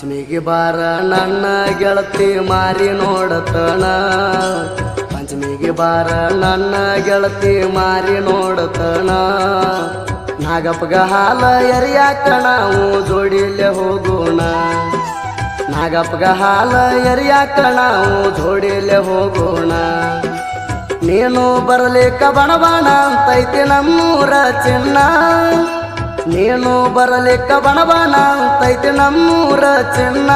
ಪಂಚಮಿಗೆ ಬಾರ ನನ್ನ ಗೆಳತಿ ಮಾರಿ ನೋಡತಣ ಪಂಚಮಿಗೆ ಬಾರ ನನ್ನ ಗೆಳತಿ ಮಾರಿ ನೋಡತಣ ನಾಗಪ್ಪಗ ಹಾಲ ಎರಿಯಾಕ ನಾವು ಜೋಡಿಲೆ ಹೋಗೋಣ. ನಾಗಪ್ಪಗ ಹಾಲ ಎರಿಯಾಕಣ ನಾವು ಜೋಡಿಲೆ ಹೋಗೋಣ. ನೀನು ಬರಲಿಕ್ಕ ಬಣ ಬಣ ಅಂತೈತಿ ನಮ್ಮೂರ ಚಿನ್ನ. ನೀನು ಬರಲಿಕ್ಕ ಬಣ ಅಂತೈತೆ ನಮ್ಮೂರ ಚಿನ್ನ.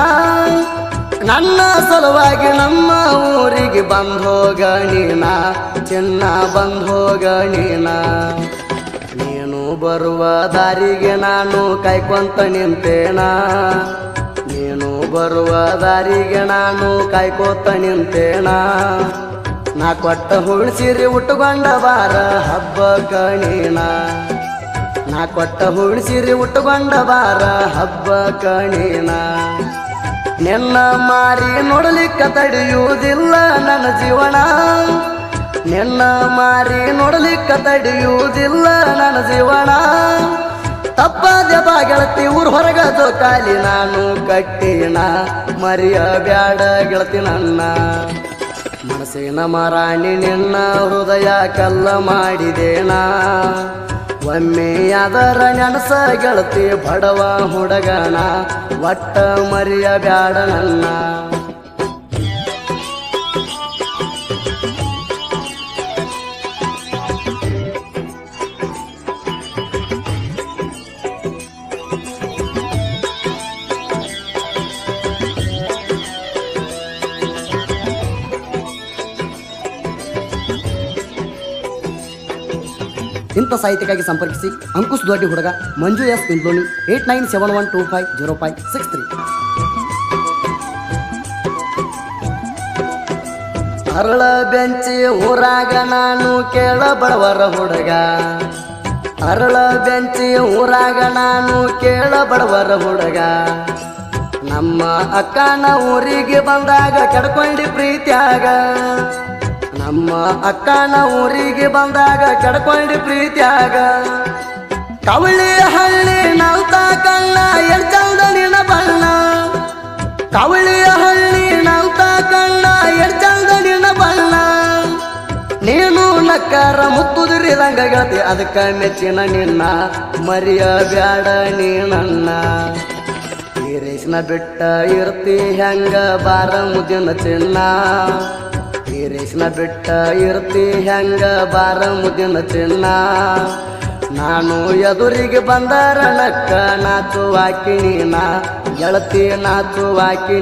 ನನ್ನ ಸಲುವಾಗಿ ನಮ್ಮ ಊರಿಗೆ ಬಂದೋಗ ನೀನ, ಚಿನ್ನ ಬಂದೋಗ ನೀನ. ನೀನು ಬರುವ ದಾರಿಗೆ ನಾನು ಕಾಯ್ಕೊಂತ ನಿಂತೇನ. ನೀನು ಬರುವ ದಾರಿಗೆ ನಾನು ಕಾಯ್ಕೋತ ನಿಂತೇನ. ನಾ ಕೊಟ್ಟ ಹುಳ್ಸಿರಿ ಉಟ್ಕೊಂಡ ಬಾರ ಹಬ್ಬ ಕಣೀನ ನಾ ಕೊಟ್ಟ ಹುಣ್ಸಿರಿ ಉಟ್ಟುಕೊಂಡ ಬಾರ ಹಬ್ಬ ಕಣೀನ. ನಿನ್ನ ಮಾರಿ ನೋಡಲಿಕ್ಕ ತಡೆಯುವುದಿಲ್ಲ ನನ್ನ ಜೀವನ. ನಿನ್ನ ಮಾರಿ ನೋಡಲಿಕ್ಕ ತಡೆಯುವುದಿಲ್ಲ ನನ್ನ ಜೀವನ. ತಪ್ಪದೆ ಗೆಳತಿ ಹೊರಗದು ಹೊರಗ ಜೋಕಾಲಿ ನಾನು ಕಟ್ಟಿನ. ಮರಿಯ ಬ್ಯಾಡ ಗೆಳತಿ ನನ್ನ. ಮನಸ್ಸಿನ ಮರಾಣಿ ನಿನ್ನ ಹೃದಯ ಕಲ್ಲ ಮಾಡಿದೇನಾ. ಒಮ್ಮೆ ಅದರ ನೆನಸ ಗೆಳತಿ ಬಡವ ಹುಡುಗನ ಒಟ್ಟ ಮರಿಯ ಬ್ಯಾಡ ನನ್ನ ಇಂಥ ಸಾಹಿತ್ಯಕ್ಕಾಗಿ ಸಂಪರ್ಕಿಸಿ ಅಂಕುಶ್ ದೊಡ್ಡಿ ಹುಡುಗ Manju S ಇಂದ್ಲೋನಿ eight nine seven one two five zero five six three. Arala Benchi ಊರಾಗ ನಾನು ಕೇಳ ಬಡವರ ಹುಡುಗ. ಅರಳ ಬೆಂಚಿ ಊರಾಗ ನಾನು ಕೇಳ ಬಡವರ ಹುಡುಗ. ನಮ್ಮ ಅಕ್ಕನ ಊರಿಗೆ ಬಂದಾಗ ಕೆಡ್ಕೊಂಡಿ ಪ್ರೀತ್ಯಾಗ. ನಮ್ಮ ಅಕ್ಕನ ಊರಿಗೆ ಬಂದಾಗ ಕೆಡ್ಕೊಂಡಿ ಪ್ರೀತಿಯಾಗ. ಕವಳಿ ಹಳ್ಳಿ ನಲ್ತ ಕಣ್ಣ ಎಡ್ ಚಂದ ನಿನ ಬಣ್ಣ. ಕವಳಿ ಹಳ್ಳಿ ನಲ್ತ ಕಣ್ಣ ಎಡ್ ಚಂದ ನಿನ ಬಣ್ಣ. ನೀನು ನಕ್ಕರ ಮುತ್ತುದಿರಿದಂಗ ಗೆಳತಿ, ಅದಕ್ಕ ನೆಚ್ಚಿನ ನಿನ್ನ ಮರಿಯ ಬ್ಯಾಡ ನೀನಣ್ಣ ಈ ರೇಷ್ನ ಬಿಟ್ಟ ಇರ್ತಿ ಹೆಂಗ ಬಾರ ಮುದಿನ ಚಿನ್ನ. ವೀರೇಶನ ಬಿಟ್ಟ ಇರ್ತಿ ಹೆಂಗ ಬಾರ ಮುದಿನ ಚಿನ್ನ ನಾನು ಎದುರಿಗೆ ಬಂದರ ನಕ್ಕ ನಾಚು ಹಾಕಿ ನೀನ, ಗೆಳತಿ ನಾಚು ಹಾಕಿ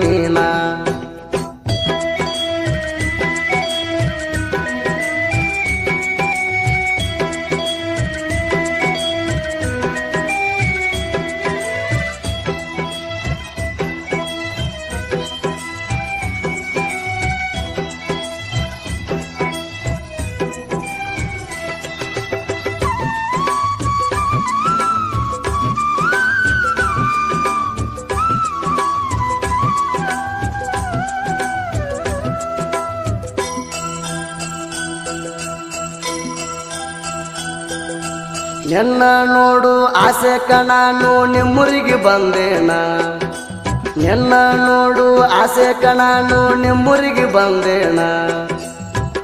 ನೀನ ನಿನ್ನ ನೋಡು ಆಸೆ ಕಣಾನು ನಿಮ್ಮೂರಿಗೆ ಬಂದೇನ. ಎನ್ನ ನೋಡು ಆಸೆ ಕಣಾನು ನಿಮ್ಮೂರಿಗೆ ಬಂದೇನ.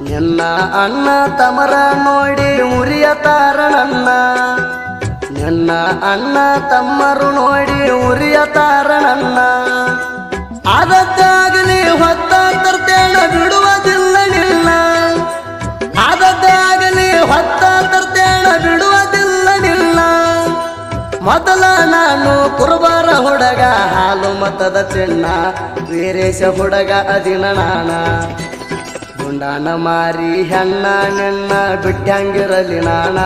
ಎನ್ನ ಅಣ್ಣ ತಮರ ನೋಡಿ ಉರಿಯತಾರ ತಾರಣಣ್ಣ ಎನ್ನ ಅಣ್ಣ ತಮ್ಮರು ನೋಡಿ ಉರಿಯತಾರ ತಾರಣಣ್ಣ ಆದದ್ದಾಗಲಿ ಹೊತ್ತ ತರ್ತೇಣ ಬಿಡುವುದಿಲ್ಲ ನಿನ್ನ. ಆದದ್ದಾಗಲಿ ಹೊತ್ತ ತರ್ತೇಣ ಬಿಡುವುದಿಲ್ಲ ಮೊದಲ ನಾನು ಕುರುಬಾರ ಹುಡುಗ, ಹಾಲು ಮತದ ಚೆನ್ನ, ವೀರೇಶ ಹುಡುಗ ಅದಿನ ನಾನ. ಗುಂಡಾನ ಮಾರಿ ಹೆಣ್ಣ ನೆನ್ನ ಬಿಟ್ಟಂಗಿರಲಿ ನಾನ.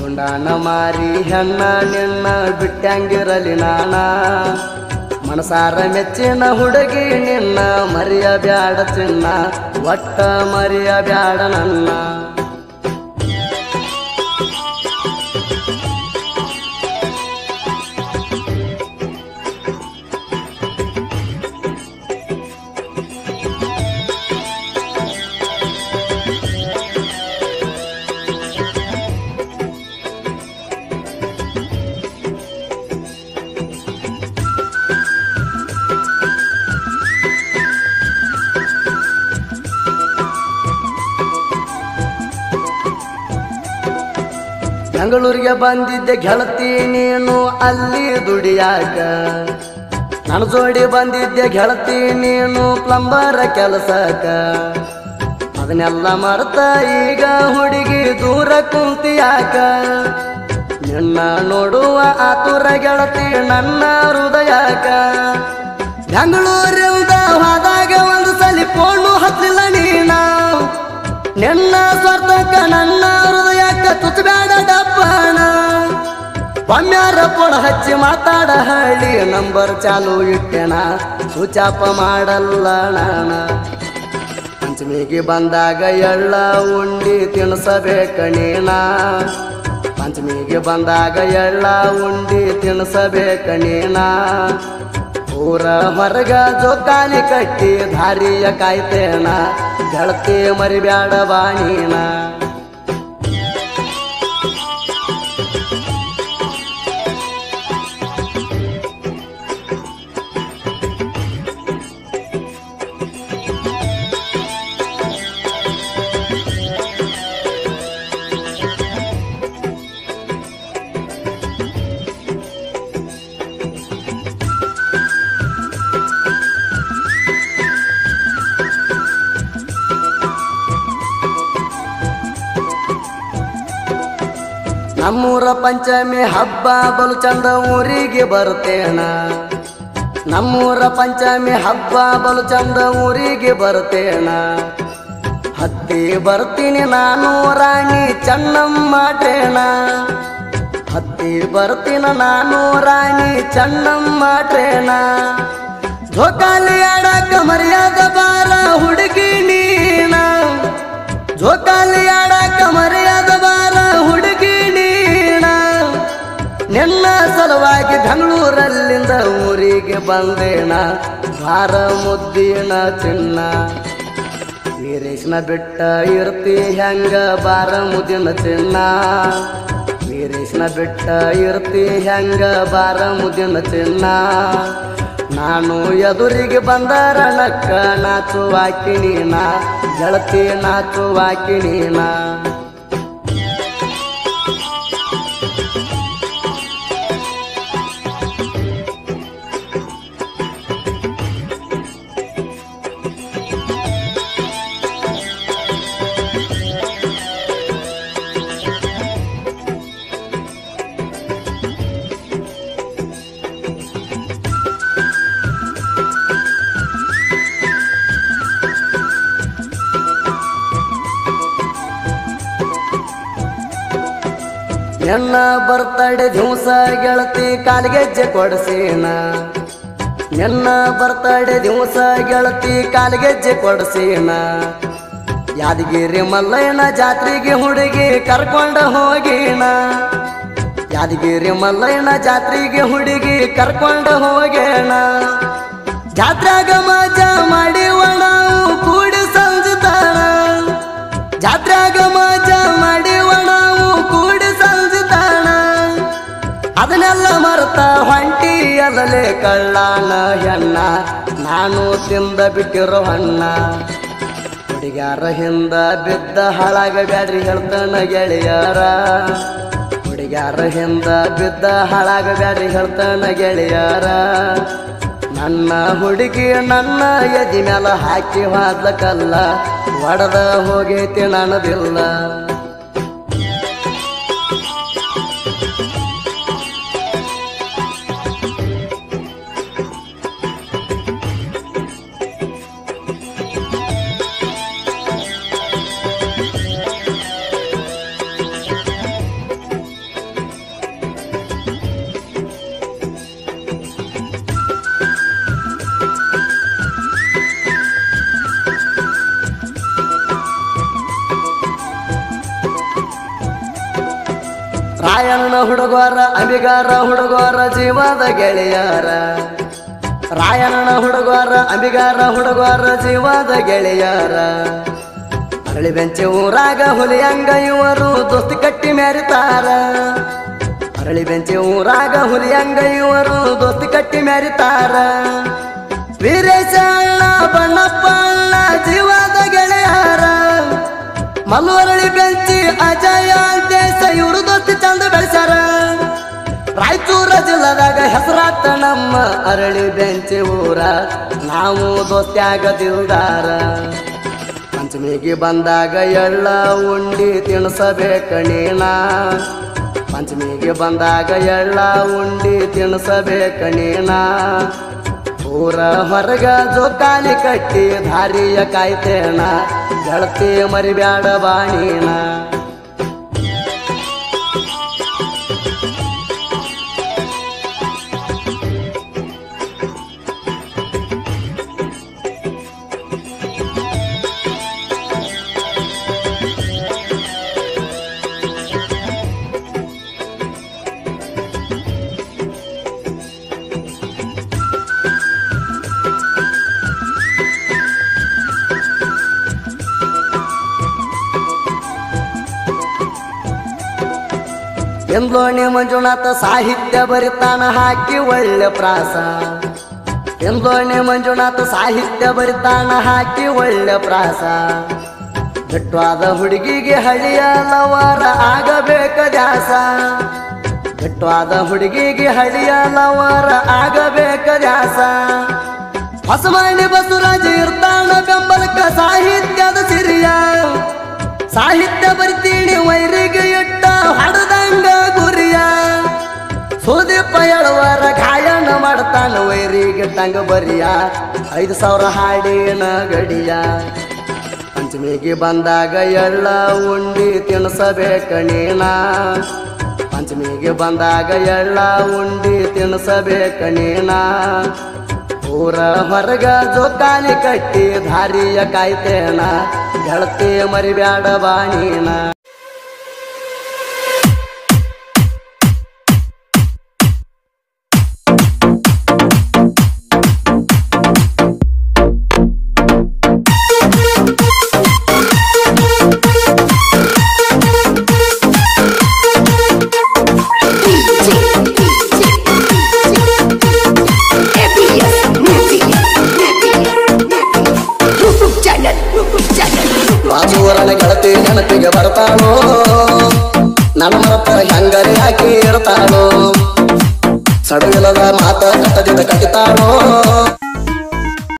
ಗುಂಡಾನ ಮಾರಿ ಹೆಣ್ಣ ನೆನ್ನ ಬಿಟ್ಟಂಗಿರಲಿ ನಾನ. ಮನಸಾರ ಮೆಚ್ಚಿನ ಹುಡುಗಿ ನಿನ್ನ, ಮರಿಯ ಬ್ಯಾಡ ಚಿನ್ನ ಒಟ್ಟ ಮರಿಯ ಬ್ಯಾಡ ನನ್ನ. ಬೆಂಗಳೂರಿಗೆ ಬಂದಿದ್ದೆ, ಗೆಳತಿ ನೀನು ಅಲ್ಲಿ ದುಡಿಯಾಕ ನನ್ನ ಜೋಡಿ ಬಂದಿದ್ದೆ, ಗೆಳತಿ ನೀನು ಪ್ಲಂಬರ ಕೆಲಸಕ್ಕ. ಅದನ್ನೆಲ್ಲ ಮರ್ತ ಈಗ ಹುಡುಗಿ ದೂರ ಕುಂತಿಯಾಕ. ನಿನ್ನ ನೋಡುವ ಆತುರ ಗೆಳತಿ ನನ್ನ ಹೃದಯಕ ಬೆಂಗಳೂರಿಂದ ಹೋದಾಗ ಒಂದು ಸಲಿ ಫೋನು ಹತ್ತಿಲ್ಲ ನೀನ. ನಿನ್ನ ಸ್ವಾರ್ಥಕ್ಕ ನನ್ನ ಹೃದಯಕ್ಕ ತುತ್ತಬೇಡ ಒಮ್ಮ್ಯಾರ ಕೊಡ ಹಚ್ಚಿ ಮಾತಾಡ ಹಳ್ಳಿ ನಂಬರ್ ಚಾಲು ಇಟ್ಟೆಣ. ಸುಚಾಪ ಮಾಡಲ್ಲ ನಾಣ ಪಂಚಮಿಗೆ ಬಂದಾಗ ಎಳ್ಳ ಉಂಡಿ ತಿನ್ಸಬೇಕ ನೀನ ಪಂಚಮಿಗೆ ಬಂದಾಗ ಎಳ್ಳ ಉಂಡಿ ತಿನ್ಸಬೇಕ ನೀನ ಊರ ಹೊರಗ ಜೋಕಾಲಿ ಕಟ್ಟಿ ದಾರಿಯ ಕಾಯ್ತೇನ. ಗೆಳತಿ ಮರಿಬ್ಯಾಡ ಬಾಣೀನ ನಮ್ಮೂರ ಪಂಚಮಿ ಹಬ್ಬ ಬಲು ಚಂದ ಊರಿಗೆ ಬರ್ತೇಣ ನಮ್ಮೂರ ಪಂಚಮಿ ಹಬ್ಬ ಬಲು ಚಂದ ಊರಿಗೆ ಬರ್ತೇಣ ಹತ್ತಿ ಬರ್ತೀನಿ ನಾನು ರಾಣಿ ಚೆನ್ನಮ್ಮ ಟ್ರೇಣ ಹತ್ತಿ ಬರ್ತೀನ ನಾನು ರಾಣಿ ಚೆನ್ನಮ್ಮ ಟ್ರೇಣ ಜೋಕಾಲಿ ಆಡಕ ಮರ್ಯಾದ ಬಾರ ಹುಡುಗಿ ನೀನ ಊರಿಗೆ ಬಂದೇಣ ಭಾರ ಮುದ್ದಿನ ಚಿನ್ನ ವೀರೇಶನ ಬಿಟ್ಟ ಇರ್ತಿ ಹೆಂಗ ಬಾರ ಮುದ್ದಿನ ಚಿನ್ನ ವೀರೇಶನ ಬಿಟ್ಟ ಇರ್ತಿ ಹೆಂಗ ಬಾರ ಮುದ್ದಿನ ಚಿನ್ನ ನಾನು ಎದುರಿಗೆ ಬಂದರ ನಕ್ಕ ನಾಚುವಾಕಿ ನೀನ ಗೆಳತಿ ನಾಚುವಾಕಿ ನೀನ. ಎನ್ನ ಬರ್ತಡೆ ದಿವಸ ಗೆಳತಿ ಕಾಲಿಗೆಜ್ಜೆ ಕೊಡಸೇನ? ಎನ್ನ ಬರ್ತಡೆ ದಿವಸ ಗೆಳತಿ ಕಾಲ್ಗೆಜ್ಜೆ ಕೊಡಸೇನ? ಯಾದಗಿರಿ ಮಲ್ಲಯ್ಯನ ಜಾತ್ರೆಗೆ ಹುಡುಗಿ ಕರ್ಕೊಂಡ ಹೋಗಿನ? ಯಾದಗಿರಿ ಮಲ್ಲಯ್ಯನ ಜಾತ್ರೆಗೆ ಹುಡುಗಿ ಕರ್ಕೊಂಡ ಹೋಗೇಣ ಜಾತ್ರೆಗ ಮಜಾ ಮಾಡಿ ನಾವು ಕೂಡಿ ಸಂಜತಾನ ಜಾತ್ರೆಗ ಮಜಾ ಮಾಡಿವ ಮರ್ತ ಹೊಂಟಿ ಅದಲೆ ಕಳ್ಳಾನ ಹೆಣ್ಣ. ನಾನು ತಿಂದ ಬಿಟ್ಟಿರೋ ಹಣ್ಣ ಹುಡುಗ್ಯಾರ ಹಿಂದ ಬಿದ್ದ ಹಾಳಾಗ ಬ್ಯಾಡ್ರಿ ಹೇಳ್ತಾನ ಗೆಳೆಯರ. ಹುಡುಗ್ಯಾರ ಹಿಂದ ಬಿದ್ದ ಹಾಳಾಗ ಬ್ಯಾಡ್ರಿ ಹೇಳ್ತಾನ ಗೆಳೆಯರ. ನನ್ನ ಹುಡುಗಿ ನನ್ನ ಎದಿ ಮ್ಯಾಲ ಹಾಕಿ ಹಾದ್ಲ ಕಲ್ಲ ಒಡದ ಹೋಗೈತಿ ನನದಿಲ್ಲ. ರಾಯಣ್ಣನ ಹುಡುಗರ ಅಂಬಿಗಾರ ಹುಡುಗರ ಜೀವದ ಗೆಳೆಯರ. ರಾಯಣ್ಣ ಹುಡುಗರ ಅಂಬಿಗಾರ ಹುಡುಗರ ಜೀವದ ಗೆಳೆಯರ. ಅರಳಿ ಬೆಂಚೆ ಊರಾಗ ಹುಲಿಯಂಗ ಇವರು ದೋಸ್ತಿ ಕಟ್ಟಿ ಮೆರಿತಾರ ಅರಳಿ ಬೆಂಚೆ ಊರಾಗ ಹುಲಿಯಂಗ ಇವರು ದೋಸ್ತಿ ಕಟ್ಟಿ ಮೆರಿತಾರ ವೀರೇಶ ಬಣ್ಣಪ್ಪ ಜೀವದ ಗೆಳೆಯರ. ಮಲ್ಲವರಳಿ ಬೆಂಚಿ ಅಜಯ ದೇಶ ಇವರು ದೋಸ್ತಿ ಚಂದ ಬೆಳೆಸ್ಯಾರ. ರಾಯಚೂರ ಜಿಲ್ಲದಾಗ ಹೆಸರಾತ ನಮ್ಮ ಅರಳಿ ಬೆಂಚಿ ಊರ. ನಾವು ದೋಸ್ತಿಯಾಗ ದಿಲ್ದಾರ. ಪಂಚಮಿಗೆ ಬಂದಾಗ ಎಳ್ಳ ಉಂಡಿ ತಿನ್ಸಬೇಕ ನೀನ ಪಂಚಮಿಗೆ ಬಂದಾಗ ಎಳ್ಳ ಉಂಡಿ ತಿನ್ಸಬೇಕ ನೀನ ಊರ ಹೊರಗ ಜೋಕಾಲಿ ಕಟ್ಟಿ ಧಾರಿಯ ಕಾಯ್ತೇಣ ಗೆಳತಿ ಮರಿಬ್ಯಾಡ ಬಾಣೀನ. ಎಂದ್ಲೋಣಿ ಮಂಜುನಾಥ ಸಾಹಿತ್ಯ ಬರಿತಾನ ಹಾಕಿ ಒಳ್ಳೆ ಪ್ರಾಸ. ಎಂದೋಣಿ ಮಂಜುನಾಥ ಸಾಹಿತ್ಯ ಬರಿತಾನ ಹಾಕಿ ಒಳ್ಳೆ ಪ್ರಾಸ. ಗಟ್ಟವಾದ ಹುಡುಗಿಗೆ ಹಳಿಯ ಲವರ ಆಗಬೇಕ ದ್ಯಾಸ. ಗಟ್ಟವಾದ ಹುಡುಗಿಗೆ ಹಳಿಯ ಲವರ ಆಗಬೇಕ ದ್ಯಾಸ. ಹೊಸಮಣಿ ಬಸವರಾಜ ಇರ್ತಾನ ಬೆಂಬಲಕ್ಕ ಟಂಗ ಬರಿಯ. ಐದು ಸಾವಿರ ಹಾಡಿನ ಗಡಿಯ. ಪಂಚಮಿಗೆ ಬಂದಾಗ ಎಲ್ಲ ಉಂಡಿ ತಿನ್ನಿಸಬೇಕಣೀನ ನೀನ ಪಂಚಮಿಗೆ ಬಂದಾಗ ಎಲ್ಲ ಉಂಡಿ ತಿನ್ನಿಸಬೇಕಣೀನ ನೀನ ಊರ ಹೊರಗ ಜೋಕಾಲಿ ಕಟ್ಟಿ ದಾರಿಯ ಕಾಯ್ತೇನ. ಗೆಳತಿ ಮರಿಬ್ಯಾಡ ಬಾಣೀನ ಹಾಕಿ